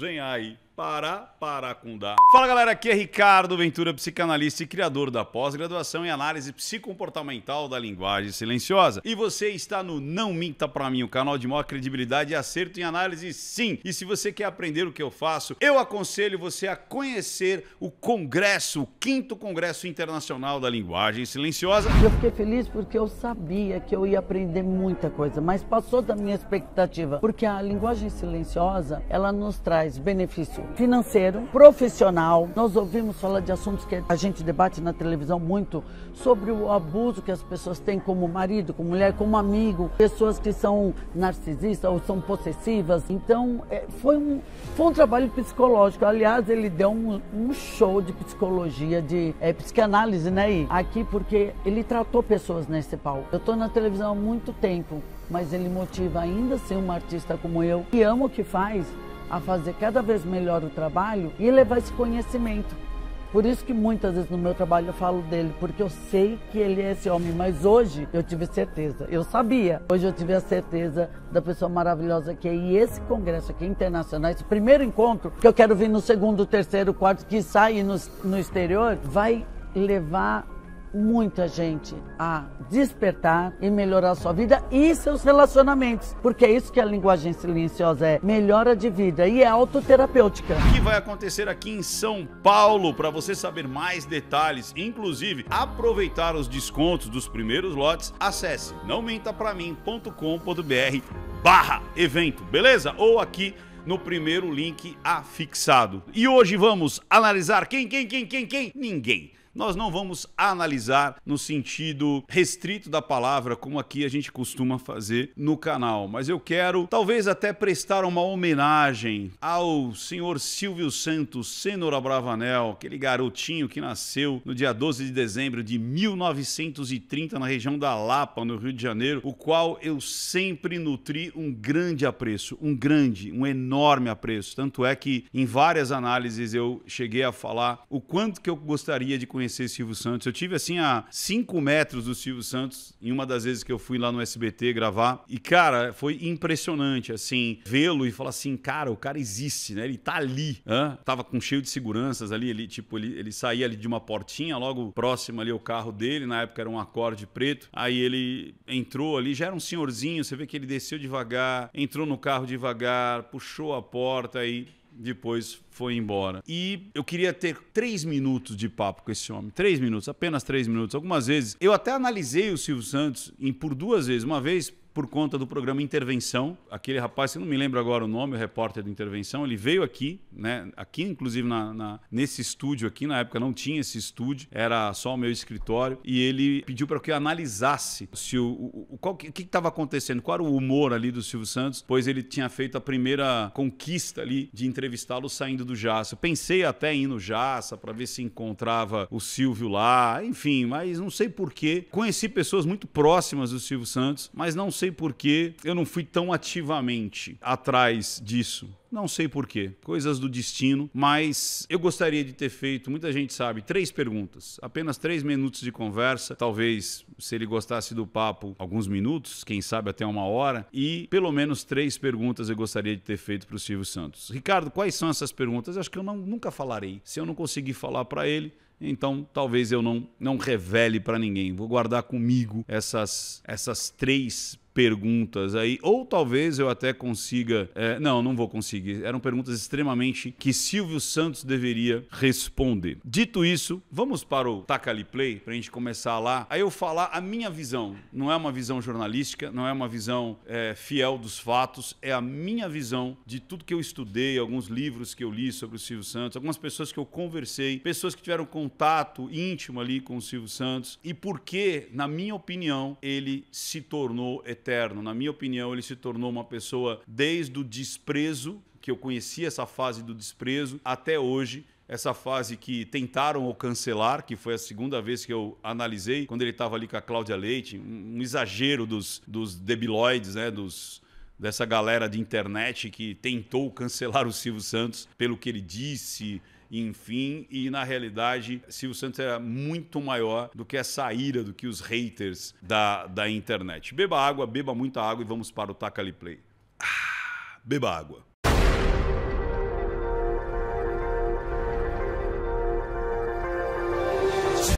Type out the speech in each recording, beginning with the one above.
vem aí. Para, Paracundá. Fala galera, aqui é Ricardo Ventura, psicanalista e criador da pós-graduação em análise psicomportamental da linguagem silenciosa. E você está no Não Minta Pra Mim, o canal de maior credibilidade e acerto em análise sim. E se você quer aprender o que eu faço, eu aconselho você a conhecer o Congresso, o 5 Congresso Internacional da Linguagem Silenciosa. Eu fiquei feliz porque eu sabia que eu ia aprender muita coisa, mas passou da minha expectativa, porque a linguagem silenciosa, ela nos traz benefício financeiro, profissional. Nós ouvimos falar de assuntos que a gente debate na televisão muito sobre o abuso que as pessoas têm como marido, como mulher, como amigo, pessoas que são narcisistas ou são possessivas. Então, é, foi um, foi um trabalho psicológico. Aliás, ele deu um, um show de psicologia, de é, psicanálise, né? Aqui, porque ele tratou pessoas nesse palco. Eu estou na televisão há muito tempo, mas ele motiva ainda ser um artista como eu, que ama o que faz, a fazer cada vez melhor o trabalho e levar esse conhecimento. Por isso que muitas vezes no meu trabalho eu falo dele, porque eu sei que ele é esse homem, mas hoje eu tive certeza, eu sabia. Hoje eu tive a certeza da pessoa maravilhosa que é. E esse congresso aqui internacional, esse primeiro encontro, que eu quero vir no segundo, terceiro, quarto, que sai no, no exterior, vai levar muita gente a despertar e melhorar sua vida e seus relacionamentos, porque é isso que a linguagem silenciosa é, melhora de vida e é autoterapêutica. O que vai acontecer aqui em São Paulo, para você saber mais detalhes, inclusive aproveitar os descontos dos primeiros lotes, acesse nãomentapramin.com.br barra evento, beleza? Ou aqui no primeiro link afixado. E hoje vamos analisar quem, quem, quem, quem, quem? Ninguém nós não vamos analisar no sentido restrito da palavra, como aqui a gente costuma fazer no canal, mas eu quero talvez até prestar uma homenagem ao senhor Silvio Santos Cenoura Bravanel, aquele garotinho que nasceu no dia 12 de dezembro de 1930 na região da Lapa, no Rio de Janeiro, o qual eu sempre nutri um grande apreço, um grande, um enorme apreço. Tanto é que em várias análises eu cheguei a falar o quanto que eu gostaria de conhecer conhecer Silvio Santos. Eu tive assim a 5 metros do Silvio Santos em uma das vezes que eu fui lá no SBT gravar. E, cara, foi impressionante, assim, vê-lo e falar assim, cara, o cara existe, né? Ele tá ali. Hã? Tava com cheio de seguranças ali, ele, tipo, ele, ele saía ali de uma portinha, logo próximo ali o carro dele, na época era um acorde preto. Aí ele entrou ali, já era um senhorzinho, você vê que ele desceu devagar, entrou no carro devagar, puxou a porta e depois foi embora. E eu queria ter três minutos de papo com esse homem. Três minutos, apenas três minutos. Algumas vezes. Eu até analisei o Silvio Santos em, por duas vezes. Uma vez por conta do programa Intervenção. Aquele rapaz, eu não me lembro agora o nome, o repórter do Intervenção, ele veio aqui, né? Aqui, inclusive, na, na nesse estúdio aqui, na época não tinha esse estúdio, era só o meu escritório, e ele pediu para que eu analisasse se o, o, o qual, que estava acontecendo, qual era o humor ali do Silvio Santos, pois ele tinha feito a primeira conquista ali de entrevistá-lo saindo do Jaça. Eu pensei até em ir no Jaça para ver se encontrava o Silvio lá, enfim, mas não sei porquê. Conheci pessoas muito próximas do Silvio Santos, mas não sei sei por que eu não fui tão ativamente atrás disso. Não sei porquê, coisas do destino, mas eu gostaria de ter feito, muita gente sabe, três perguntas, apenas três minutos de conversa, talvez se ele gostasse do papo, alguns minutos, quem sabe até uma hora, e pelo menos três perguntas eu gostaria de ter feito para o Silvio Santos. Ricardo, quais são essas perguntas? Acho que eu não, nunca falarei. Se eu não conseguir falar para ele, então talvez eu não, não revele para ninguém. Vou guardar comigo essas, essas três perguntas aí, ou talvez eu até consiga. É, não, não vou conseguir. Eram perguntas extremamente que Silvio Santos deveria responder. Dito isso, vamos para o Tacali Play para a gente começar lá. Aí eu falar a minha visão. Não é uma visão jornalística, não é uma visão é, fiel dos fatos, é a minha visão de tudo que eu estudei, alguns livros que eu li sobre o Silvio Santos, algumas pessoas que eu conversei, pessoas que tiveram contato íntimo ali com o Silvio Santos e por que, na minha opinião, ele se tornou eterno. Na minha opinião, ele se tornou uma pessoa desde o desprezo, que eu conhecia essa fase do desprezo, até hoje essa fase que tentaram o cancelar, que foi a segunda vez que eu analisei, quando ele estava ali com a Cláudia Leite, um exagero dos, dos debiloides, né, dos, dessa galera de internet que tentou cancelar o Silvio Santos pelo que ele disse, enfim, e na realidade Silvio Santos é muito maior do que essa ira, do que os haters da, da internet. Beba água, beba muita água e vamos para o Tacali Play. Ah, beba água.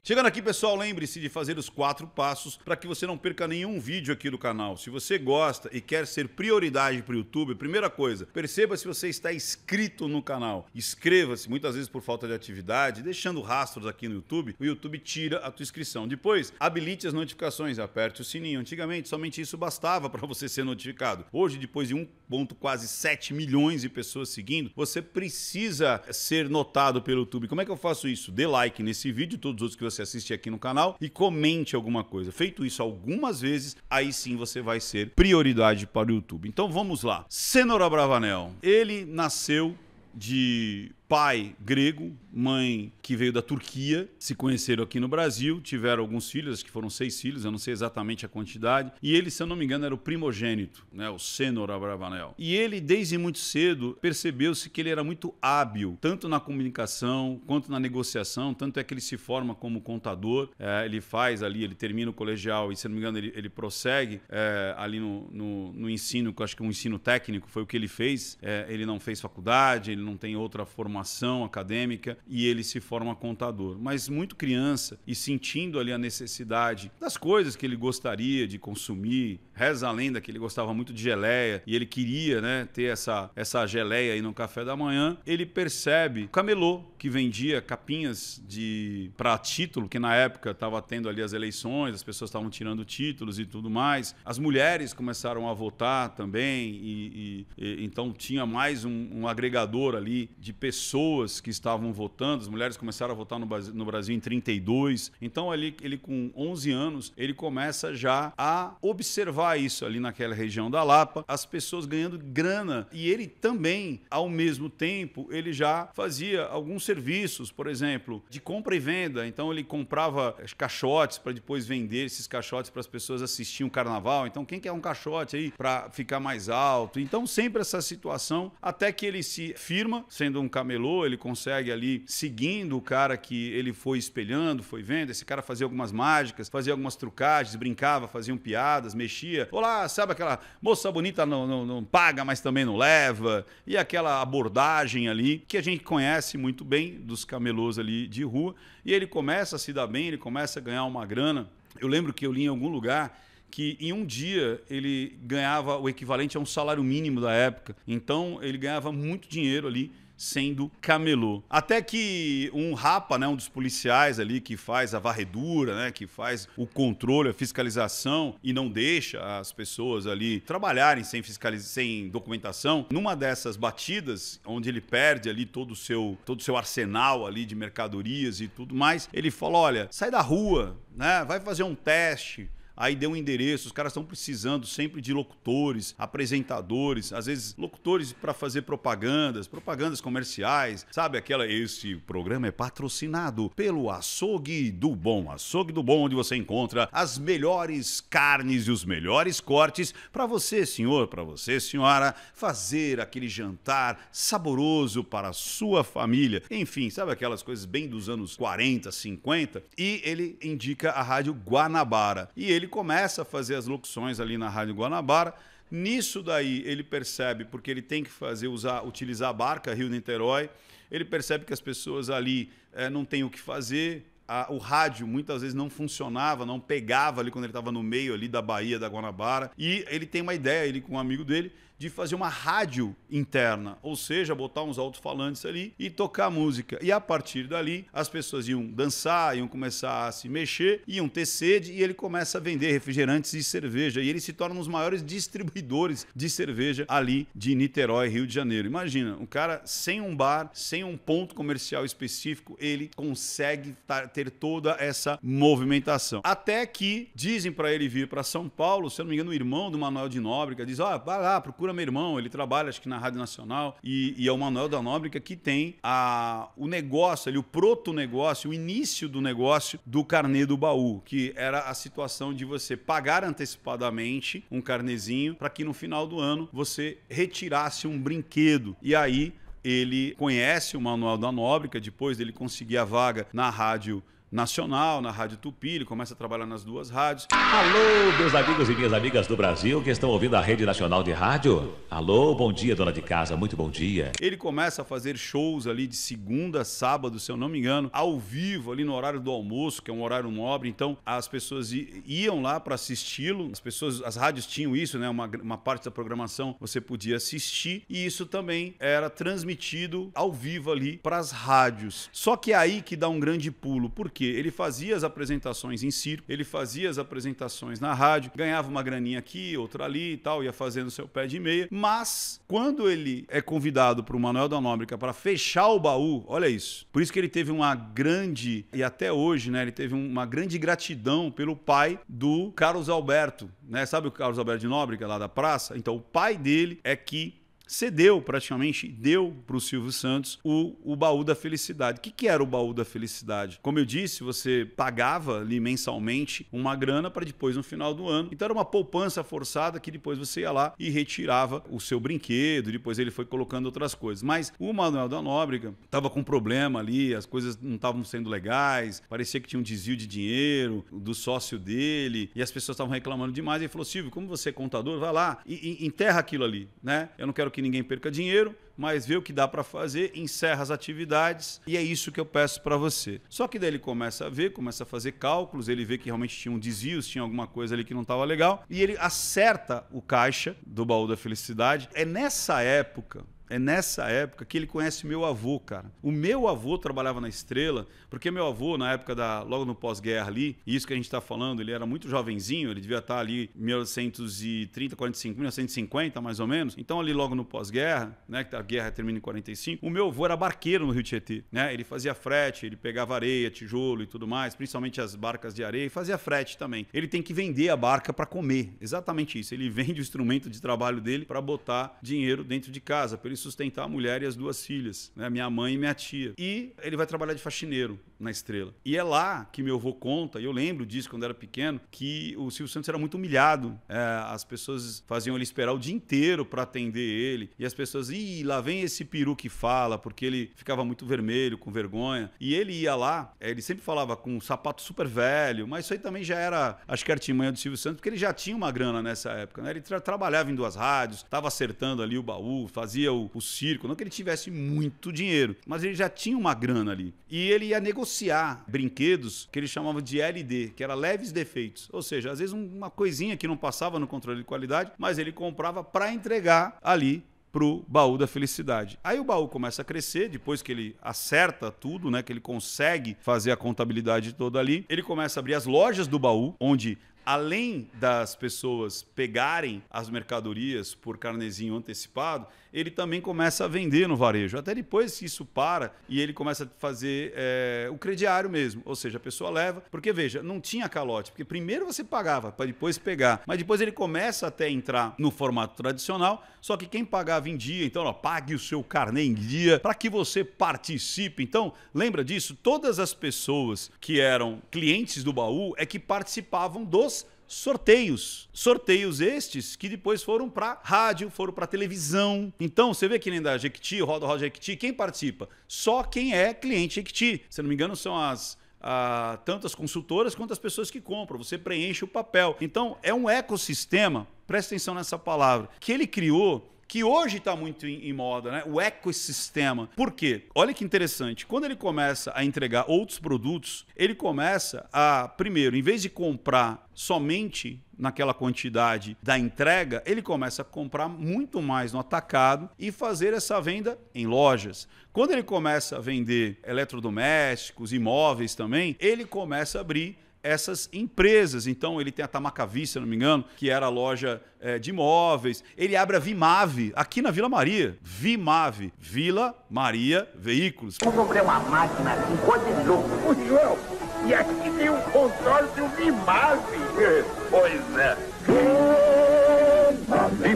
Chegando aqui, pessoal, lembre-se de fazer os quatro passos para que você não perca nenhum vídeo aqui do canal. Se você gosta e quer ser prioridade para o YouTube, primeira coisa, perceba se você está inscrito no canal. Inscreva-se, muitas vezes por falta de atividade, deixando rastros aqui no YouTube, o YouTube tira a tua inscrição. Depois, habilite as notificações, aperte o sininho. Antigamente, somente isso bastava para você ser notificado. Hoje, depois de 1.7 milhões de pessoas seguindo, você precisa ser notado pelo YouTube. Como é que eu faço isso? Dê like nesse vídeo, todos os outros que você você assistir aqui no canal e comente alguma coisa. Feito isso algumas vezes, aí sim você vai ser prioridade para o YouTube. Então vamos lá. Cenoura Bravanel, ele nasceu de pai grego, mãe que veio da Turquia, se conheceram aqui no Brasil, tiveram alguns filhos, acho que foram seis filhos, eu não sei exatamente a quantidade. E ele, se eu não me engano, era o primogênito, né, o Senor Abravanel. E ele, desde muito cedo, percebeu-se que ele era muito hábil, tanto na comunicação quanto na negociação, tanto é que ele se forma como contador, é, ele faz ali, ele termina o colegial e, se eu não me engano, ele, ele prossegue é, ali no, no, no, ensino, que eu acho que um ensino técnico foi o que ele fez. É, ele não fez faculdade, ele não tem outra formação formação acadêmica e ele se forma contador. Mas muito criança e sentindo ali a necessidade das coisas que ele gostaria de consumir, reza a lenda que ele gostava muito de geleia e ele queria né, ter essa, essa geleia aí no café da manhã, ele percebe o camelô que vendia capinhas de para título, que na época estava tendo ali as eleições, as pessoas estavam tirando títulos e tudo mais. As mulheres começaram a votar também e, e, e então tinha mais um, um agregador ali de pessoas pessoas que estavam votando, as mulheres começaram a votar no Brasil, no Brasil em 32. Então, ali, ele com 11 anos, ele começa já a observar isso ali naquela região da Lapa, as pessoas ganhando grana. E ele também, ao mesmo tempo, ele já fazia alguns serviços, por exemplo, de compra e venda. Então, ele comprava caixotes para depois vender esses caixotes para as pessoas assistirem o carnaval. Então, quem quer um caixote aí para ficar mais alto? Então, sempre essa situação, até que ele se firma, sendo um camelô ele consegue ali, seguindo o cara que ele foi espelhando, foi vendo, esse cara fazia algumas mágicas, fazia algumas trucagens, brincava, faziam piadas, mexia. Olá, sabe aquela moça bonita não, não, não paga, mas também não leva? E aquela abordagem ali que a gente conhece muito bem dos camelôs ali de rua. E ele começa a se dar bem, ele começa a ganhar uma grana. Eu lembro que eu li em algum lugar que em um dia ele ganhava o equivalente a um salário mínimo da época. Então ele ganhava muito dinheiro ali sendo camelô. Até que um rapa, né, um dos policiais ali que faz a varredura, né, que faz o controle, a fiscalização e não deixa as pessoas ali trabalharem sem sem documentação, numa dessas batidas onde ele perde ali todo o seu todo o seu arsenal ali de mercadorias e tudo mais, ele fala: "Olha, sai da rua, né? Vai fazer um teste, aí deu um endereço, os caras estão precisando sempre de locutores, apresentadores, às vezes locutores para fazer propagandas, propagandas comerciais, sabe aquela esse programa é patrocinado pelo Açougue do Bom, Açougue do Bom onde você encontra as melhores carnes e os melhores cortes para você, senhor, para você, senhora, fazer aquele jantar saboroso para a sua família. Enfim, sabe aquelas coisas bem dos anos 40, 50? E ele indica a Rádio Guanabara. E ele começa a fazer as locuções ali na Rádio Guanabara. Nisso daí ele percebe, porque ele tem que fazer, usar, utilizar a barca Rio-Niterói, ele percebe que as pessoas ali é, não têm o que fazer, a, o rádio muitas vezes não funcionava, não pegava ali quando ele estava no meio ali da Bahia da Guanabara. E ele tem uma ideia, ele com um amigo dele, de fazer uma rádio interna, ou seja, botar uns alto-falantes ali e tocar música. E a partir dali, as pessoas iam dançar, iam começar a se mexer, iam ter sede e ele começa a vender refrigerantes e cerveja. E ele se torna um dos maiores distribuidores de cerveja ali de Niterói, Rio de Janeiro. Imagina, um cara sem um bar, sem um ponto comercial específico, ele consegue ter toda essa movimentação. Até que dizem para ele vir para São Paulo, se eu não me engano, o irmão do Manuel de Nóbrega diz: "Ó, oh, vai lá, procura meu irmão, ele trabalha acho que na Rádio Nacional e, e é o Manuel da Nóbrega que tem a, o negócio ali, o proto-negócio, o início do negócio do carnê do baú, que era a situação de você pagar antecipadamente um carnezinho para que no final do ano você retirasse um brinquedo. E aí ele conhece o Manuel da Nóbrega, depois dele conseguir a vaga na rádio nacional, na Rádio Tupi, ele começa a trabalhar nas duas rádios. Alô, meus amigos e minhas amigas do Brasil que estão ouvindo a Rede Nacional de Rádio. Alô, bom dia, dona de casa, muito bom dia. Ele começa a fazer shows ali de segunda a sábado, se eu não me engano, ao vivo, ali no horário do almoço, que é um horário nobre. Então, as pessoas iam lá para assisti-lo. As pessoas, as rádios tinham isso, né? Uma, uma parte da programação você podia assistir e isso também era transmitido ao vivo ali para as rádios. Só que é aí que dá um grande pulo, porque ele fazia as apresentações em circo, ele fazia as apresentações na rádio, ganhava uma graninha aqui, outra ali e tal, ia fazendo seu pé de meia, mas quando ele é convidado para o Manuel da Nóbrega para fechar o baú, olha isso. Por isso que ele teve uma grande, e até hoje, né, ele teve uma grande gratidão pelo pai do Carlos Alberto, né? Sabe o Carlos Alberto de Nóbrega lá da praça? Então o pai dele é que cedeu praticamente, deu para o Silvio Santos o, o baú da felicidade. O que, que era o baú da felicidade? Como eu disse, você pagava ali mensalmente uma grana para depois no final do ano. Então era uma poupança forçada que depois você ia lá e retirava o seu brinquedo, depois ele foi colocando outras coisas. Mas o Manuel da Nóbrega estava com problema ali, as coisas não estavam sendo legais, parecia que tinha um desvio de dinheiro do sócio dele e as pessoas estavam reclamando demais. Ele falou: Silvio, como você é contador, vai lá e, e enterra aquilo ali, né? Eu não quero que que ninguém perca dinheiro, mas vê o que dá para fazer, encerra as atividades e é isso que eu peço para você. Só que daí ele começa a ver, começa a fazer cálculos, ele vê que realmente tinha um desvio, tinha alguma coisa ali que não estava legal e ele acerta o caixa do baú da felicidade. É nessa época é nessa época que ele conhece meu avô, cara. O meu avô trabalhava na Estrela, porque meu avô, na época da. logo no pós-guerra ali, isso que a gente está falando, ele era muito jovenzinho, ele devia estar ali em 1930, 45, 1950, mais ou menos. Então, ali logo no pós-guerra, né? Que a guerra termina em 45, o meu avô era barqueiro no Rio Tietê, né? Ele fazia frete, ele pegava areia, tijolo e tudo mais, principalmente as barcas de areia, e fazia frete também. Ele tem que vender a barca para comer. Exatamente isso. Ele vende o instrumento de trabalho dele para botar dinheiro dentro de casa, para ele sustentar a mulher e as duas filhas, né? minha mãe e minha tia. E ele vai trabalhar de faxineiro na Estrela. E é lá que meu avô conta, e eu lembro disso quando era pequeno, que o Silvio Santos era muito humilhado. É, as pessoas faziam ele esperar o dia inteiro para atender ele. E as pessoas, ih, lá vem esse peru que fala, porque ele ficava muito vermelho, com vergonha. E ele ia lá, é, ele sempre falava com um sapato super velho, mas isso aí também já era, acho que artimanha do Silvio Santos, porque ele já tinha uma grana nessa época. Né? Ele tra trabalhava em duas rádios, estava acertando ali o baú, fazia o, o circo. Não que ele tivesse muito dinheiro, mas ele já tinha uma grana ali. E ele ia negociar brinquedos que eles chamavam de LD, que era leves defeitos. Ou seja, às vezes uma coisinha que não passava no controle de qualidade, mas ele comprava para entregar ali pro baú da felicidade. Aí o baú começa a crescer, depois que ele acerta tudo, né, que ele consegue fazer a contabilidade toda ali, ele começa a abrir as lojas do baú, onde além das pessoas pegarem as mercadorias por carnezinho antecipado, ele também começa a vender no varejo. Até depois que isso para e ele começa a fazer é, o crediário mesmo. Ou seja, a pessoa leva. Porque, veja, não tinha calote. Porque primeiro você pagava para depois pegar. Mas depois ele começa até a entrar no formato tradicional. Só que quem pagava em dia, então, ó, pague o seu carnê em dia para que você participe. Então, lembra disso? Todas as pessoas que eram clientes do baú é que participavam dos sorteios. Sorteios estes que depois foram para rádio, foram para televisão. Então, você vê que nem da Jequiti, Roda Roda Jequiti, quem participa? Só quem é cliente Jequiti. Se não me engano, são as ah, tanto as consultoras quanto as pessoas que compram. Você preenche o papel. Então, é um ecossistema, presta atenção nessa palavra, que ele criou que hoje está muito em, em, moda, né? O ecossistema. Por quê? Olha que interessante. Quando ele começa a entregar outros produtos, ele começa a, primeiro, em vez de comprar somente naquela quantidade da entrega, ele começa a comprar muito mais no atacado e fazer essa venda em lojas. Quando ele começa a vender eletrodomésticos, imóveis também, ele começa a abrir essas empresas. Então, ele tem a Tamacavi, se não me engano, que era a loja é, de imóveis. Ele abre a Vimave, aqui na Vila Maria. Vimave, Vila Maria Veículos. Eu comprei uma máquina aqui, coisa de louco. Ô, João, e aqui tem um consórcio Vimave. pois é.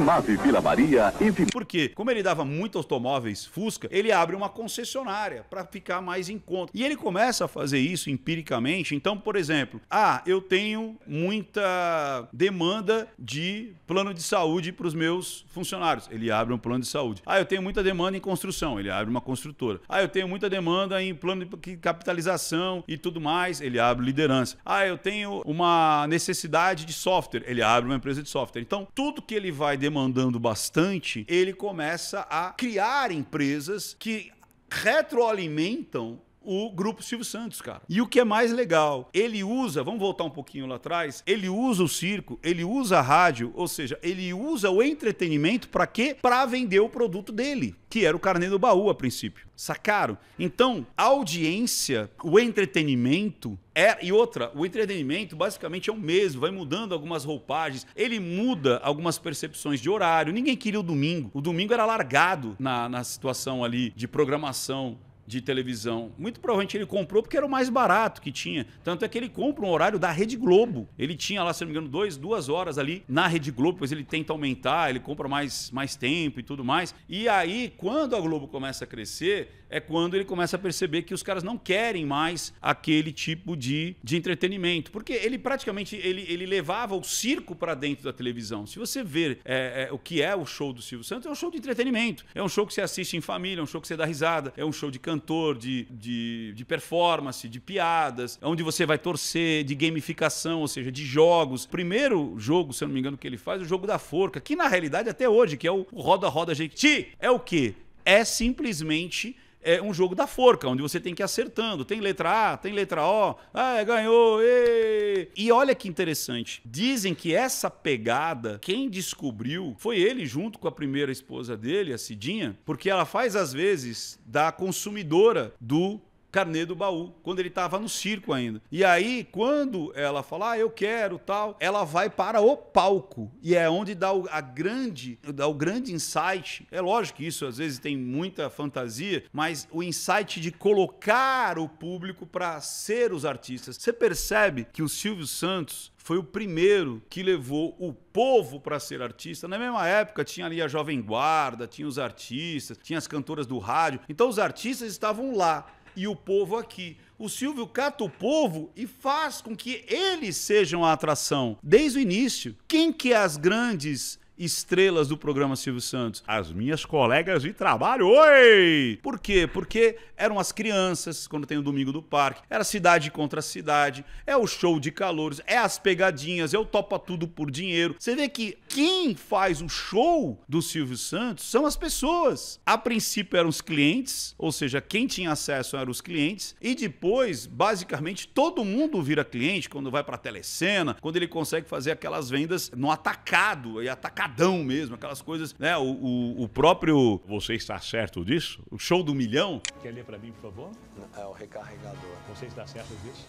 Vimave Vila Maria e. Porque, como ele dava muito automóveis Fusca, ele abre uma concessionária para ficar mais em conta. E ele começa a fazer isso empiricamente. Então, por exemplo, ah, eu tenho muita demanda de plano de saúde para os meus funcionários. Ele abre um plano de saúde. Ah, eu tenho muita demanda em construção. Ele abre uma construtora. Ah, eu tenho muita demanda em plano de capitalização e tudo mais. Ele abre liderança. Ah, eu tenho uma necessidade de software. Ele abre uma empresa de software. Então, tudo que ele vai demandando bastante, ele começa a criar empresas que retroalimentam o grupo Silvio Santos, cara. E o que é mais legal, ele usa, vamos voltar um pouquinho lá atrás, ele usa o circo, ele usa a rádio, ou seja, ele usa o entretenimento para quê? Para vender o produto dele, que era o carnê do baú a princípio. Sacaram? Então, a audiência, o entretenimento é e outra, o entretenimento basicamente é o mesmo, vai mudando algumas roupagens, ele muda algumas percepções de horário. Ninguém queria o domingo. O domingo era largado na, na situação ali de programação de televisão. Muito provavelmente ele comprou porque era o mais barato que tinha. Tanto é que ele compra um horário da Rede Globo. Ele tinha lá, se não me engano, dois, duas horas ali na Rede Globo, depois ele tenta aumentar, ele compra mais, mais tempo e tudo mais. E aí, quando a Globo começa a crescer, é quando ele começa a perceber que os caras não querem mais aquele tipo de, de entretenimento. Porque ele praticamente ele, ele levava o circo para dentro da televisão. Se você ver é, é, o que é o show do Silvio Santos, é um show de entretenimento. É um show que você assiste em família, é um show que você dá risada, é um show de cantor, de, de, de performance, de piadas, é onde você vai torcer, de gamificação, ou seja, de jogos. Primeiro jogo, se eu não me engano, que ele faz, é o jogo da forca, que na realidade até hoje, que é o roda-roda Jequiti, é o quê? É simplesmente é um jogo da forca, onde você tem que ir acertando. Tem letra A, tem letra O, ah, ganhou, ê! E olha que interessante. Dizem que essa pegada, quem descobriu foi ele junto com a primeira esposa dele, a Cidinha, porque ela faz às vezes da consumidora do carnê do baú, quando ele estava no circo ainda. E aí, quando ela fala, ah, eu quero tal, ela vai para o palco. E é onde dá o, a grande, dá o grande insight. É lógico que isso às vezes tem muita fantasia, mas o insight de colocar o público para ser os artistas. Você percebe que o Silvio Santos foi o primeiro que levou o povo para ser artista. Na mesma época tinha ali a Jovem Guarda, tinha os artistas, tinha as cantoras do rádio. Então os artistas estavam lá e o povo aqui. O Silvio cata o povo e faz com que eles sejam a atração desde o início. Quem que é as grandes estrelas do programa Silvio Santos? As minhas colegas de trabalho, oi! Por quê? Porque eram as crianças, quando tem o Domingo do Parque, era cidade contra cidade, é o show de calores, é as pegadinhas, é o topa tudo por dinheiro. Você vê que quem faz o show do Silvio Santos são as pessoas. A princípio eram os clientes, ou seja, quem tinha acesso eram os clientes, e depois, basicamente, todo mundo vira cliente quando vai para telecena, quando ele consegue fazer aquelas vendas no atacado, e atacado pancadão mesmo, aquelas coisas, né? O, o, o, próprio. Você está certo disso? O show do milhão. Quer ler para mim, por favor? É o recarregador. Você está certo disso?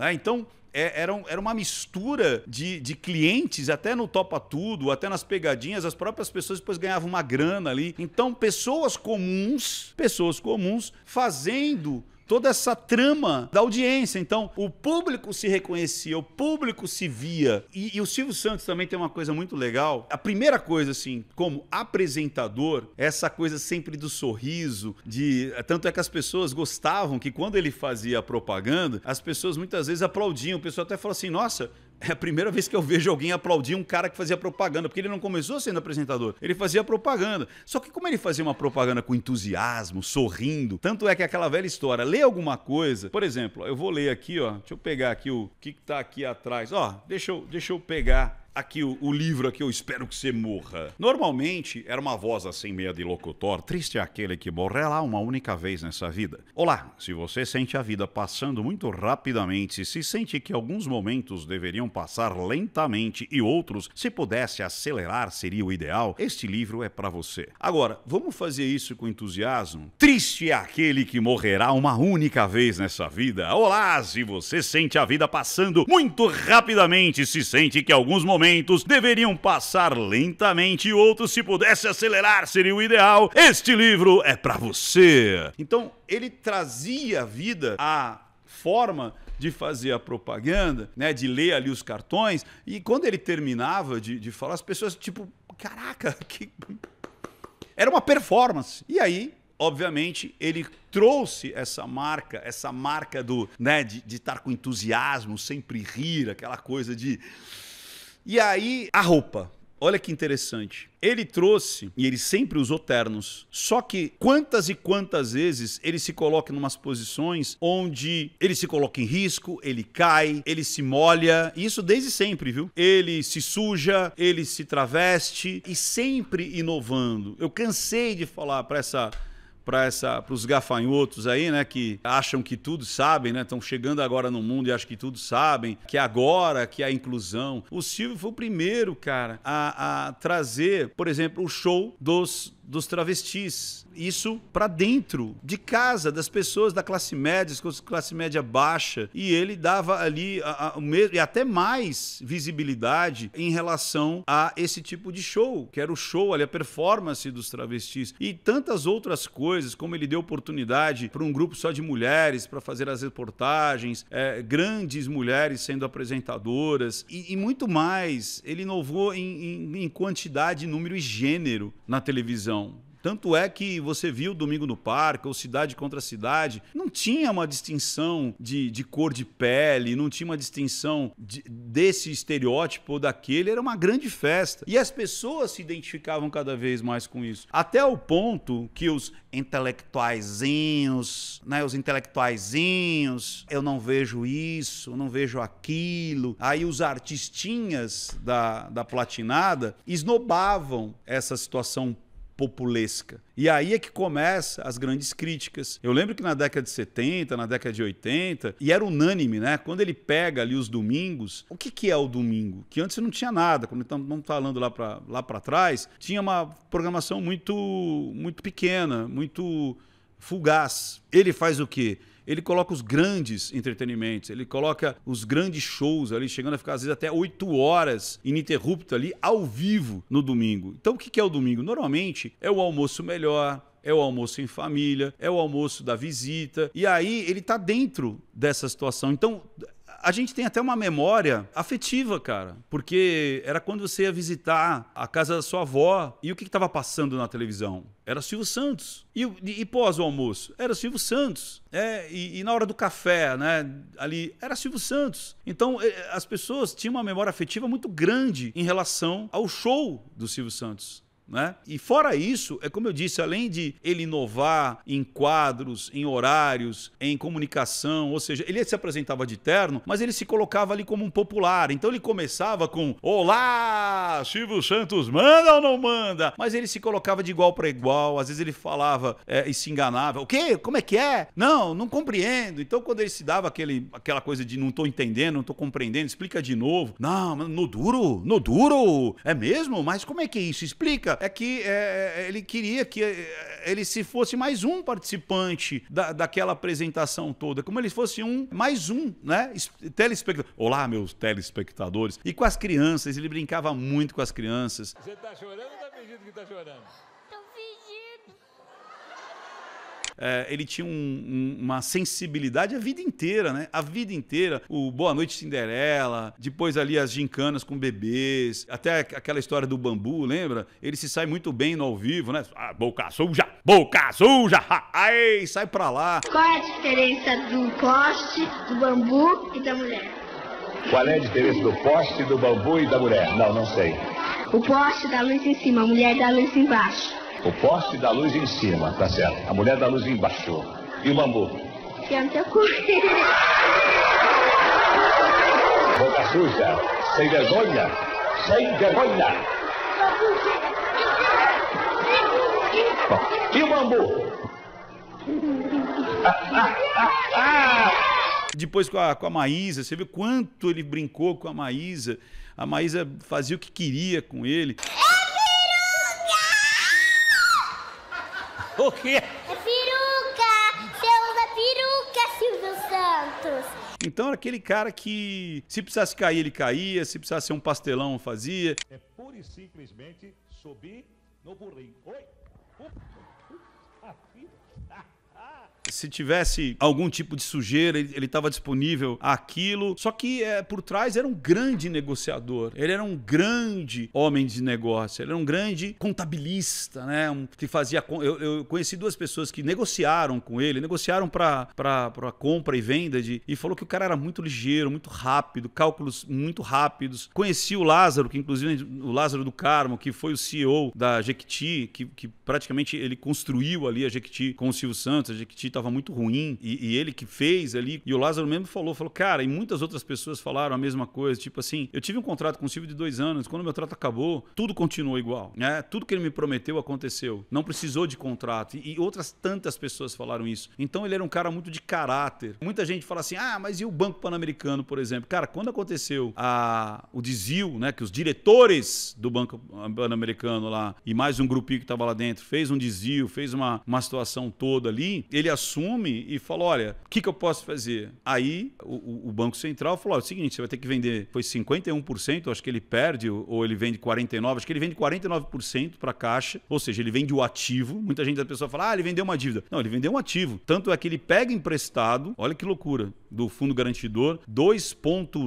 É, então, é, era, era uma mistura de, de clientes, até no Topa Tudo, até nas pegadinhas, as próprias pessoas depois ganhavam uma grana ali. Então, pessoas comuns, pessoas comuns fazendo toda essa trama da audiência. Então, o público se reconhecia, o público se via. E, e, o Silvio Santos também tem uma coisa muito legal. A primeira coisa, assim, como apresentador, essa coisa sempre do sorriso, de. Tanto é que as pessoas gostavam que quando ele fazia propaganda, as pessoas muitas vezes aplaudiam. O pessoal até falou assim: nossa, é a primeira vez que eu vejo alguém aplaudir um cara que fazia propaganda, porque ele não começou sendo apresentador, ele fazia propaganda. Só que como ele fazia uma propaganda com entusiasmo, sorrindo, tanto é que aquela velha história, lê alguma coisa, por exemplo, eu vou ler aqui, ó, deixa eu pegar aqui o que, que tá aqui atrás, ó, deixa eu, deixa eu pegar aqui o, o, livro aqui, eu espero que você morra. Normalmente era uma voz assim meia de locutor, triste é aquele que morrerá uma única vez nessa vida. Olá, se você sente a vida passando muito rapidamente, se sente que alguns momentos deveriam passar lentamente e outros, se pudesse acelerar, seria o ideal, este livro é para você. Agora, vamos fazer isso com entusiasmo? Triste é aquele que morrerá uma única vez nessa vida. Olá, se você sente a vida passando muito rapidamente, se sente que alguns momentos momentos deveriam passar lentamente e outros, se pudesse acelerar, seria o ideal. Este livro é para você. Então, ele trazia vida à forma de fazer a propaganda, né, de ler ali os cartões, e quando ele terminava de, de falar, as pessoas, tipo, caraca, que. Era uma performance. E aí, obviamente, ele trouxe essa marca, essa marca do, né, de, de estar com entusiasmo, sempre rir, aquela coisa de. E aí, a roupa. Olha que interessante. Ele trouxe, e ele sempre usou ternos, só que quantas e quantas vezes ele se coloca em umas posições onde ele se coloca em risco, ele cai, ele se molha, isso desde sempre, viu? Ele se suja, ele se traveste e sempre inovando. Eu cansei de falar para essa para os gafanhotos aí, né, que acham que tudo sabem, né, estão chegando agora no mundo e acham que tudo sabem, que agora que a inclusão. O Silvio foi o primeiro, cara, a, a trazer, por exemplo, o show dos dos travestis. Isso para dentro de casa, das pessoas da classe média, classe média baixa. E ele dava ali o mesmo, e até mais visibilidade em relação a esse tipo de show, que era o show ali, a performance dos travestis. E tantas outras coisas, como ele deu oportunidade para um grupo só de mulheres para fazer as reportagens, é, grandes mulheres sendo apresentadoras, e, e muito mais. Ele inovou em, em, em quantidade, número e gênero na televisão. Tanto é que você viu Domingo no Parque ou Cidade contra Cidade, não tinha uma distinção de, de cor de pele, não tinha uma distinção de, desse estereótipo ou daquele, era uma grande festa. E as pessoas se identificavam cada vez mais com isso. Até o ponto que os intelectuaizinhos, né, os intelectuaizinhos, eu não vejo isso, não vejo aquilo. Aí os artistinhas da, da platinada esnobavam essa situação populesca. E aí é que começa as grandes críticas. Eu lembro que na década de 70, na década de 80, e era unânime, né? Quando ele pega ali os domingos, o que, que é o domingo? Que antes não tinha nada, quando estamos falando lá para lá trás, tinha uma programação muito, muito pequena, muito fugaz. Ele faz o quê? ele coloca os grandes entretenimentos, ele coloca os grandes shows ali, chegando a ficar às vezes até 8 horas ininterrupto ali, ao vivo no domingo. Então o que é o domingo? Normalmente é o almoço melhor, é o almoço em família, é o almoço da visita. E aí ele está dentro dessa situação. Então, a gente tem até uma memória afetiva, cara. Porque era quando você ia visitar a casa da sua avó e o que estava passando na televisão? Era Silvio Santos. E, e, e pós o almoço? Era Silvio Santos. É, e, e, na hora do café, né? Ali, era Silvio Santos. Então, é, as pessoas tinham uma memória afetiva muito grande em relação ao show do Silvio Santos. Né? E fora isso, é como eu disse, além de ele inovar em quadros, em horários, em comunicação, ou seja, ele se apresentava de terno, mas ele se colocava ali como um popular. Então ele começava com: Olá, Silvio Santos, manda ou não manda? Mas ele se colocava de igual para igual, às vezes ele falava é, e se enganava: O quê? Como é que é? Não, não compreendo. Então quando ele se dava aquele, aquela coisa de não tô entendendo, não tô compreendendo, explica de novo. Não, no duro, no duro, é mesmo? Mas como é que é isso? Explica é que é, é, ele queria que é, ele se fosse mais um participante da, daquela apresentação toda, como ele fosse um, mais um, né? Telespectador. Olá, meus telespectadores. E com as crianças, ele brincava muito com as crianças. Você tá chorando ou tá fingindo que tá chorando? é, ele tinha um, um, uma sensibilidade a vida inteira, né? A vida inteira. O Boa Noite Cinderela, depois ali as gincanas com bebês, até aquela história do bambu, lembra? Ele se sai muito bem no ao vivo, né? Ah, boca suja, boca suja, aí sai pra lá. Qual é a diferença do poste, do bambu e da mulher? Qual é a diferença do poste, do bambu e da mulher? Não, não sei. O poste dá luz em cima, a mulher dá luz embaixo. O poste dá luz em cima, tá certo. A mulher dá luz embaixo. E o bambu? Tenta correr. Boca suja, sem vergonha, sem vergonha. E o bambu? Depois com a, com a Maísa, você viu quanto ele brincou com a Maísa. A Maísa fazia o que queria com ele. O quê? É peruca! Você usa peruca, Silvio Santos! Então era aquele cara que, se precisasse cair, ele caía, se precisasse ser um pastelão, fazia. É pura e simplesmente subir no burrinho. Oi? Uh, uh, ah, se tivesse algum tipo de sujeira, ele estava disponível àquilo. Só que é, por trás era um grande negociador. Ele era um grande homem de negócio. Ele era um grande contabilista, né? Um, que fazia. Eu, eu, conheci duas pessoas que negociaram com ele, negociaram para compra e venda de, e falou que o cara era muito ligeiro, muito rápido, cálculos muito rápidos. Conheci o Lázaro, que inclusive o Lázaro do Carmo, que foi o CEO da Jequiti, que, que praticamente ele construiu ali a Jequiti com o Silvio Santos. A Jequiti estava muito ruim e, e, ele que fez ali. E o Lázaro mesmo falou, falou, cara, e muitas outras pessoas falaram a mesma coisa, tipo assim, eu tive um contrato com o Silvio de dois anos, quando meu contrato acabou, tudo continuou igual, né? Tudo que ele me prometeu aconteceu, não precisou de contrato e, e outras tantas pessoas falaram isso. Então ele era um cara muito de caráter. Muita gente fala assim, ah, mas e o Banco Pan-Americano, por exemplo? Cara, quando aconteceu a, o desvio, né, que os diretores do Banco Pan-Americano lá e mais um grupinho que estava lá dentro fez um desvio, fez uma, uma situação toda ali, ele assume e fala: olha, o que, que eu posso fazer? Aí o, o Banco Central falou: olha, é o seguinte, você vai ter que vender. Foi 51%, acho que ele perde, ou ele vende 49%, acho que ele vende 49% para a Caixa, ou seja, ele vende o ativo. Muita gente da pessoa fala: ah, ele vendeu uma dívida. Não, ele vendeu um ativo. Tanto é que ele pega emprestado, olha que loucura, do fundo garantidor, 2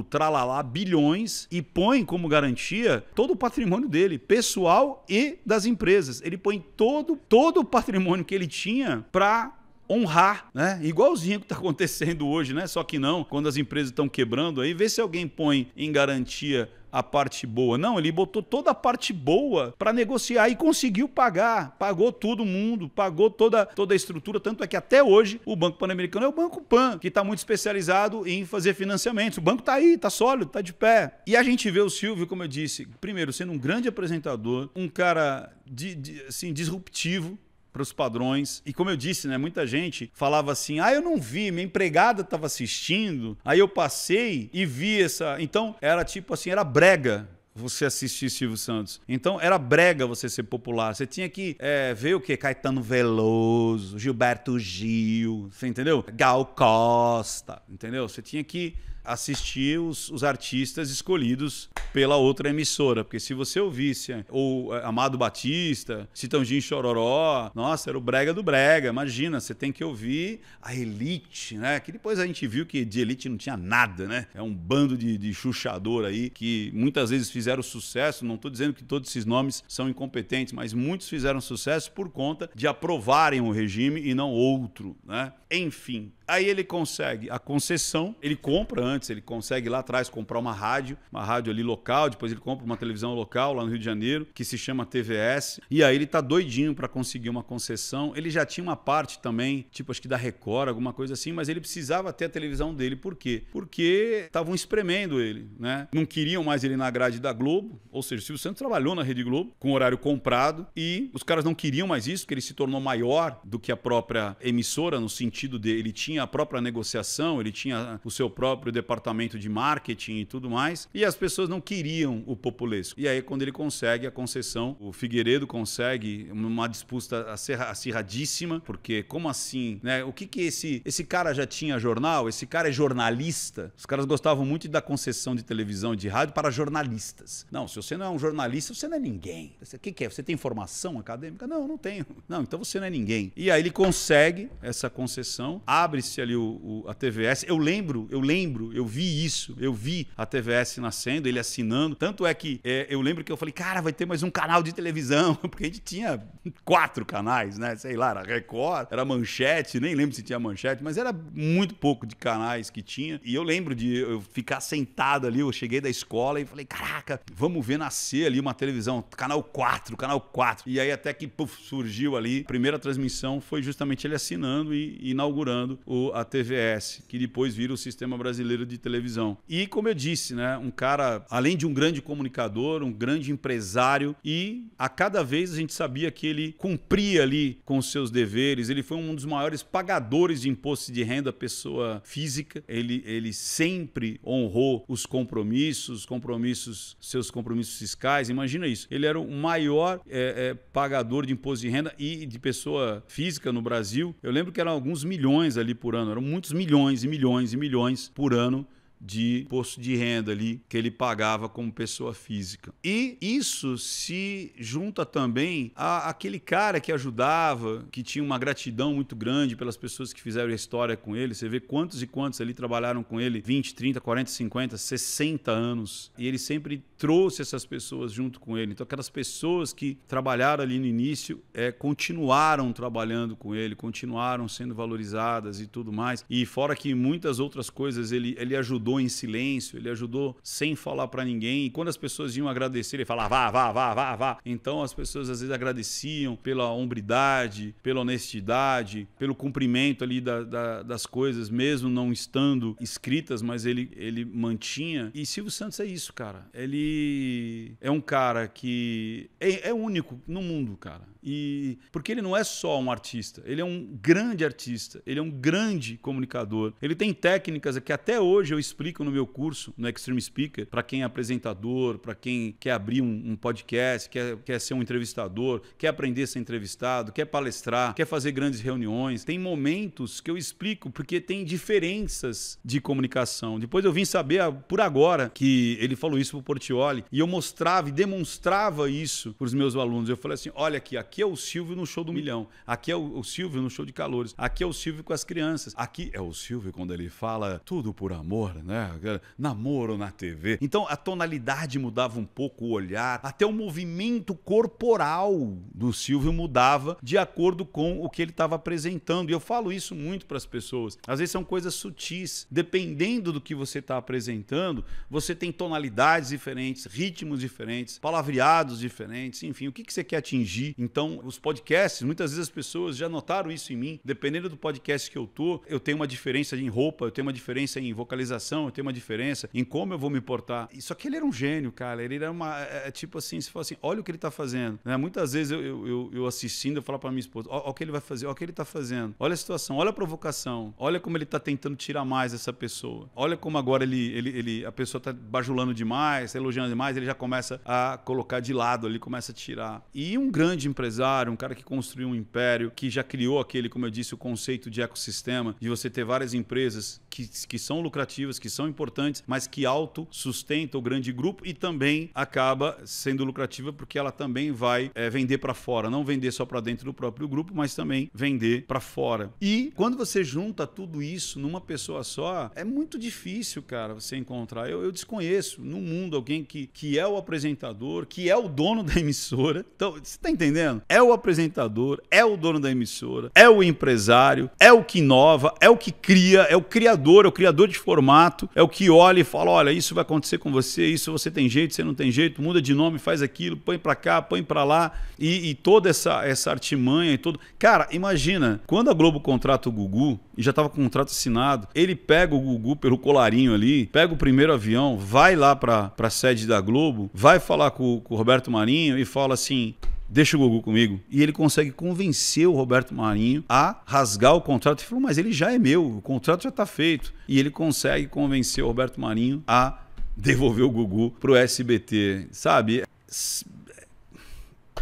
tralalá bilhões e põe como garantia todo o patrimônio dele, pessoal e das empresas. Ele põe todo, todo o patrimônio que ele tinha para honrar, né? Igualzinho que está acontecendo hoje, né? Só que não, quando as empresas estão quebrando aí, vê se alguém põe em garantia a parte boa. Não, ele botou toda a parte boa para negociar e conseguiu pagar. Pagou todo mundo, pagou toda, toda a estrutura. Tanto é que até hoje o Banco Pan-Americano é o Banco Pan, que está muito especializado em fazer financiamentos. O banco está aí, está sólido, está de pé. E a gente vê o Silvio, como eu disse, primeiro, sendo um grande apresentador, um cara de, de assim, disruptivo, para os padrões. E como eu disse, né, muita gente falava assim: "Ah, eu não vi, minha empregada estava assistindo". Aí eu passei e vi essa. Então era tipo assim, era brega você assistir Silvio Santos. Então era brega você ser popular. Você tinha que é, ver o que? Caetano Veloso, Gilberto Gil, você entendeu? Gal Costa, entendeu? Você tinha que assistir os, os, artistas escolhidos pela outra emissora. Porque se você ouvisse o é, Amado Batista, Citãozinho Chororó, nossa, era o brega do brega. Imagina, você tem que ouvir a Elite, né? Que depois a gente viu que de Elite não tinha nada, né? É um bando de, de chuchador aí que muitas vezes fizeram sucesso. Não estou dizendo que todos esses nomes são incompetentes, mas muitos fizeram sucesso por conta de aprovarem o regime e não outro, né? Enfim, Aí ele consegue a concessão, ele compra antes, ele consegue lá atrás comprar uma rádio, uma rádio ali local, depois ele compra uma televisão local lá no Rio de Janeiro, que se chama TVS, e aí ele tá doidinho para conseguir uma concessão. Ele já tinha uma parte também, tipo acho que da Record, alguma coisa assim, mas ele precisava ter a televisão dele, por quê? Porque estavam espremendo ele, né? Não queriam mais ele na grade da Globo, ou seja, o Silvio Santos trabalhou na Rede Globo com horário comprado e os caras não queriam mais isso, porque ele se tornou maior do que a própria emissora no sentido de ele tinha a própria negociação, ele tinha o seu próprio departamento de marketing e tudo mais, e as pessoas não queriam o populesco. E aí, quando ele consegue a concessão, o Figueiredo consegue uma disputa acirradíssima, porque como assim, né? O que que esse, esse cara já tinha jornal? Esse cara é jornalista? Os caras gostavam muito da concessão de televisão e de rádio para jornalistas. Não, se você não é um jornalista, você não é ninguém. O que, que é? Você tem formação acadêmica? Não, não tenho. Não, então você não é ninguém. E aí ele consegue essa concessão, abre abre-se ali o, o, a TVS. Eu lembro, eu lembro, eu vi isso, eu vi a TVS nascendo, ele assinando. Tanto é que é, eu lembro que eu falei, cara, vai ter mais um canal de televisão, porque a gente tinha quatro canais, né? Sei lá, era Record, era Manchete, nem lembro se tinha Manchete, mas era muito pouco de canais que tinha. E eu lembro de eu ficar sentado ali, eu cheguei da escola e falei, caraca, vamos ver nascer ali uma televisão, canal 4, canal 4. E aí até que puff, surgiu ali, a primeira transmissão foi justamente ele assinando e inaugurando o, a TVS, que depois vira o Sistema Brasileiro de Televisão. E, como eu disse, né, um cara, além de um grande comunicador, um grande empresário, e a cada vez a gente sabia que ele cumpria ali com os seus deveres, ele foi um dos maiores pagadores de imposto de renda pessoa física, ele, ele sempre honrou os compromissos, compromissos, seus compromissos fiscais, imagina isso, ele era o maior é, é, pagador de imposto de renda e de pessoa física no Brasil, eu lembro que eram alguns milhões ali por ano, eram muitos milhões e milhões e milhões por ano ano de imposto de renda ali que ele pagava como pessoa física. E isso se junta também a aquele cara que ajudava, que tinha uma gratidão muito grande pelas pessoas que fizeram a história com ele. Você vê quantos e quantos ali trabalharam com ele 20, 30, 40, 50, 60 anos. E ele sempre trouxe essas pessoas junto com ele. Então, aquelas pessoas que trabalharam ali no início é, continuaram trabalhando com ele, continuaram sendo valorizadas e tudo mais. E fora que muitas outras coisas ele, ele ajudou em silêncio, ele ajudou sem falar para ninguém. E quando as pessoas iam agradecer, ele falava vá, vá, vá, vá, vá. Então as pessoas às vezes agradeciam pela hombridade, pela honestidade, pelo cumprimento ali da, da, das coisas, mesmo não estando escritas, mas ele, ele mantinha. E Silvio Santos é isso, cara. Ele é um cara que é, é único no mundo, cara. E porque ele não é só um artista, ele é um grande artista, ele é um grande comunicador. Ele tem técnicas que até hoje eu explico no meu curso, no Extreme Speaker, para quem é apresentador, para quem quer abrir um, um, podcast, quer, quer ser um entrevistador, quer aprender a ser entrevistado, quer palestrar, quer fazer grandes reuniões. Tem momentos que eu explico porque tem diferenças de comunicação. Depois eu vim saber ah, por agora que ele falou isso pro Portioli e eu mostrava e demonstrava isso para os meus alunos. Eu falei assim: olha aqui, aqui Aqui é o Silvio no show do milhão. Aqui é o, o Silvio no show de calores. Aqui é o Silvio com as crianças. Aqui é o Silvio quando ele fala tudo por amor, né? Namoro na TV. Então a tonalidade mudava um pouco o olhar, até o movimento corporal do Silvio mudava de acordo com o que ele estava apresentando. E eu falo isso muito para as pessoas. Às vezes são coisas sutis. Dependendo do que você está apresentando, você tem tonalidades diferentes, ritmos diferentes, palavreados diferentes, enfim, o que, que você quer atingir. Então, então, os podcasts, muitas vezes as pessoas já notaram isso em mim. Dependendo do podcast que eu tô, eu tenho uma diferença em roupa, eu tenho uma diferença em vocalização, eu tenho uma diferença em como eu vou me portar. Só que ele era um gênio, cara. Ele era uma. É, é tipo assim, se fosse assim, olha o que ele tá fazendo. Né? Muitas vezes eu, eu, eu, eu assistindo, eu falo pra minha esposa: olha o que ele vai fazer, olha o que ele tá fazendo. Olha a situação, olha a provocação, olha como ele tá tentando tirar mais essa pessoa. Olha como agora ele, ele, ele a pessoa tá bajulando demais, tá elogiando demais, ele já começa a colocar de lado ali, começa a tirar. E um grande empresário empresário, um cara que construiu um império, que já criou aquele, como eu disse, o conceito de ecossistema, de você ter várias empresas que, que são lucrativas, que são importantes, mas que auto sustenta o grande grupo e também acaba sendo lucrativa porque ela também vai é, vender para fora, não vender só para dentro do próprio grupo, mas também vender para fora. E quando você junta tudo isso numa pessoa só, é muito difícil, cara, você encontrar. Eu, eu desconheço no mundo alguém que, que é o apresentador, que é o dono da emissora. Então, você está entendendo? é o apresentador, é o dono da emissora, é o empresário, é o que inova, é o que cria, é o criador, é o criador de formato, é o que olha e fala: olha, isso vai acontecer com você, isso você tem jeito, você não tem jeito, muda de nome, faz aquilo, põe para cá, põe para lá, e, e, toda essa, essa artimanha e tudo. Cara, imagina, quando a Globo contrata o Gugu, e já tava com o contrato assinado, ele pega o Gugu pelo colarinho ali, pega o primeiro avião, vai lá para a sede da Globo, vai falar com, com o Roberto Marinho e fala assim: deixa o Gugu comigo. E ele consegue convencer o Roberto Marinho a rasgar o contrato. Ele falou, mas ele já é meu, o contrato já está feito. E ele consegue convencer o Roberto Marinho a devolver o Gugu pro SBT, sabe?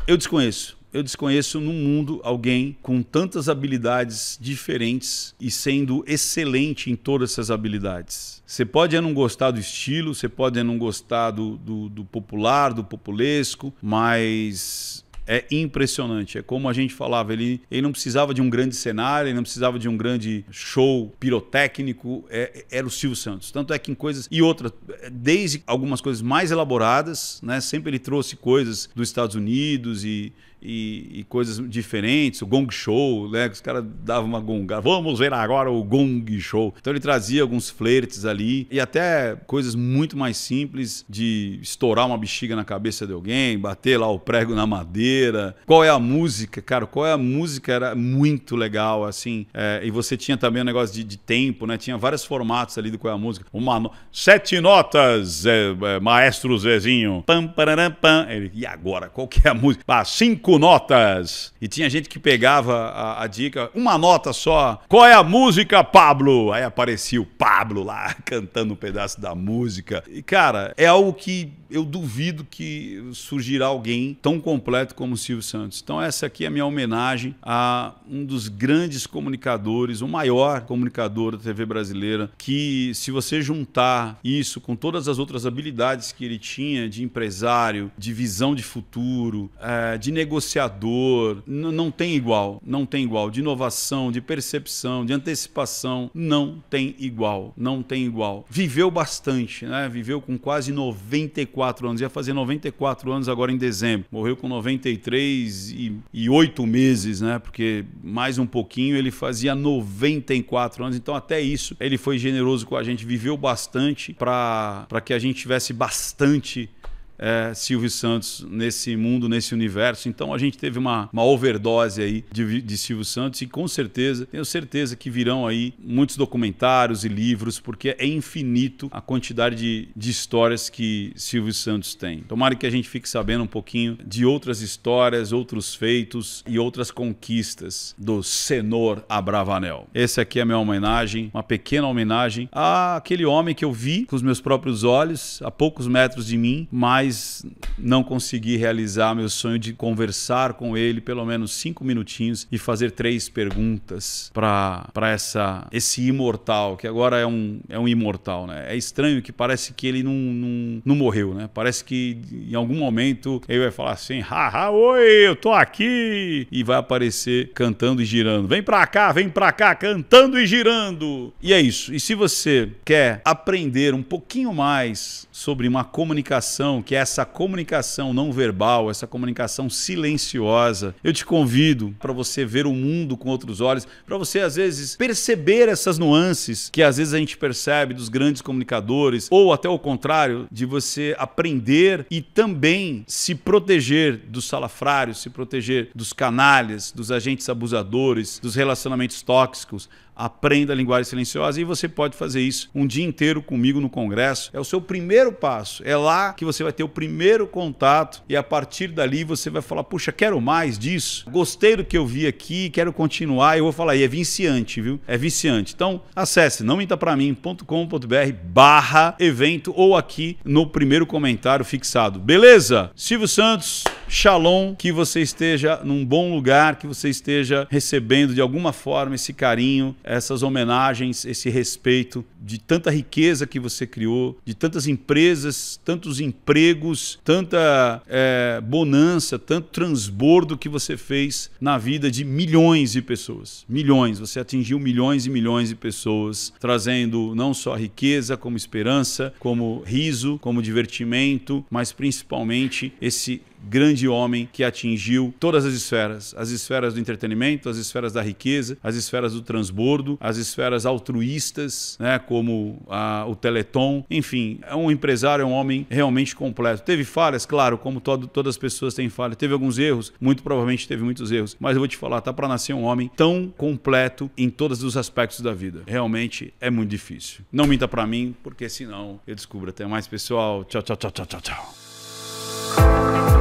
Eu desconheço. Eu desconheço no mundo alguém com tantas habilidades diferentes e sendo excelente em todas essas habilidades. Você pode não gostar do estilo, você pode não gostar do, do, do popular, do populesco, mas é impressionante. É como a gente falava, ele, ele não precisava de um grande cenário, ele não precisava de um grande show pirotécnico, é, era o Silvio Santos. Tanto é que em coisas. E outras, desde algumas coisas mais elaboradas, né? Sempre ele trouxe coisas dos Estados Unidos e e, e, coisas diferentes, o Gong Show, né? Os caras davam uma gonga. Vamos ver agora o Gong Show. Então ele trazia alguns flertes ali e até coisas muito mais simples de estourar uma bexiga na cabeça de alguém, bater lá o prego na madeira. Qual é a música, cara? Qual é a música? Era muito legal, assim. É, e você tinha também um negócio de, de, tempo, né? Tinha vários formatos ali do qual é a música. Uma no... Sete notas, é, é, maestro Zezinho. Pam, pararam, pam. Ele, e agora? Qual que é a música? Ah, cinco cinco notas. E tinha gente que pegava a, a dica, uma nota só. Qual é a música, Pablo? Aí aparecia o Pablo lá cantando um pedaço da música. E, cara, é algo que eu duvido que surgirá alguém tão completo como o Silvio Santos. Então, essa aqui é a minha homenagem a um dos grandes comunicadores, o maior comunicador da TV brasileira, que se você juntar isso com todas as outras habilidades que ele tinha de empresário, de visão de futuro, é, de negociador, não tem igual, não tem igual. De inovação, de percepção, de antecipação, não tem igual, não tem igual. Viveu bastante, né? Viveu com quase 94 94 anos, ia fazer 94 anos agora em dezembro. Morreu com 93 e, e 8 meses, né? Porque mais um pouquinho ele fazia 94 anos, então até isso ele foi generoso com a gente, viveu bastante para que a gente tivesse bastante é, Silvio Santos nesse mundo, nesse universo. Então a gente teve uma, uma overdose aí de, de Silvio Santos e com certeza, tenho certeza que virão aí muitos documentários e livros, porque é infinito a quantidade de, de histórias que Silvio Santos tem. Tomara que a gente fique sabendo um pouquinho de outras histórias, outros feitos e outras conquistas do Senor Abravanel. Esse aqui é a minha homenagem, uma pequena homenagem àquele homem que eu vi com os meus próprios olhos, a poucos metros de mim, mas mas não consegui realizar meu sonho de conversar com ele pelo menos cinco minutinhos e fazer três perguntas para essa esse imortal que agora é um, é um imortal, né? É estranho que parece que ele não, não, não morreu, né? Parece que em algum momento ele vai falar assim, haha, oi, eu tô aqui e vai aparecer cantando e girando. Vem pra cá, vem pra cá, cantando e girando. E é isso. E se você quer aprender um pouquinho mais sobre uma comunicação que é essa comunicação não verbal, essa comunicação silenciosa. Eu te convido para você ver o mundo com outros olhos, para você às vezes perceber essas nuances que às vezes a gente percebe dos grandes comunicadores, ou até o contrário, de você aprender e também se proteger dos salafrários, se proteger dos canalhas, dos agentes abusadores, dos relacionamentos tóxicos, Aprenda a linguagem silenciosa e você pode fazer isso um dia inteiro comigo no congresso. É o seu primeiro passo. É lá que você vai ter o primeiro contato e a partir dali você vai falar: "Puxa, quero mais disso. Gostei do que eu vi aqui, quero continuar". Eu vou falar: "E é viciante, viu? É viciante". Então, acesse não mim.com.br/barra evento ou aqui no primeiro comentário fixado. Beleza? Silvio Santos Shalom, que você esteja num bom lugar, que você esteja recebendo de alguma forma esse carinho, essas homenagens, esse respeito de tanta riqueza que você criou, de tantas empresas, tantos empregos, tanta é, bonança, tanto transbordo que você fez na vida de milhões de pessoas. Milhões, você atingiu milhões e milhões de pessoas, trazendo não só riqueza, como esperança, como riso, como divertimento, mas principalmente esse grande homem que atingiu todas as esferas, as esferas do entretenimento, as esferas da riqueza, as esferas do transbordo, as esferas altruístas, né, como a, o Teleton, enfim, é um empresário, é um homem realmente completo. Teve falhas, claro, como todo, todas as pessoas têm falhas. Teve alguns erros, muito provavelmente teve muitos erros, mas eu vou te falar, tá para nascer um homem tão completo em todos os aspectos da vida. Realmente é muito difícil. Não minta para mim, porque senão eu descubro até mais pessoal. Tchau, tchau, tchau, tchau, tchau, tchau.